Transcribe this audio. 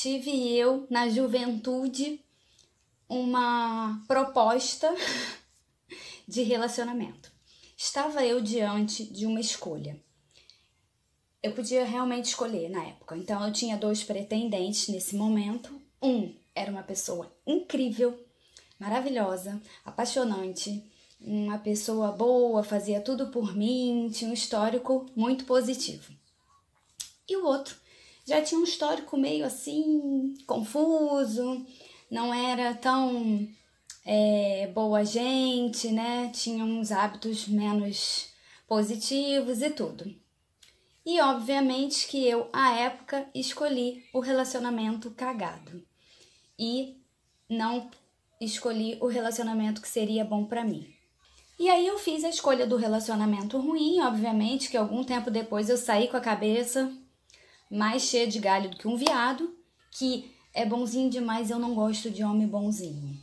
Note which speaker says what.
Speaker 1: tive eu, na juventude, uma proposta de relacionamento. Estava eu diante de uma escolha. Eu podia realmente escolher na época. Então eu tinha dois pretendentes nesse momento. Um era uma pessoa incrível, maravilhosa, apaixonante, uma pessoa boa, fazia tudo por mim, tinha um histórico muito positivo. E o outro já tinha um histórico meio assim, confuso, não era tão é, boa gente, né? Tinha uns hábitos menos positivos e tudo. E obviamente que eu, à época, escolhi o relacionamento cagado. E não escolhi o relacionamento que seria bom para mim. E aí eu fiz a escolha do relacionamento ruim, obviamente que algum tempo depois eu saí com a cabeça mais cheia de galho do que um viado, que é bonzinho demais, eu não gosto de homem bonzinho.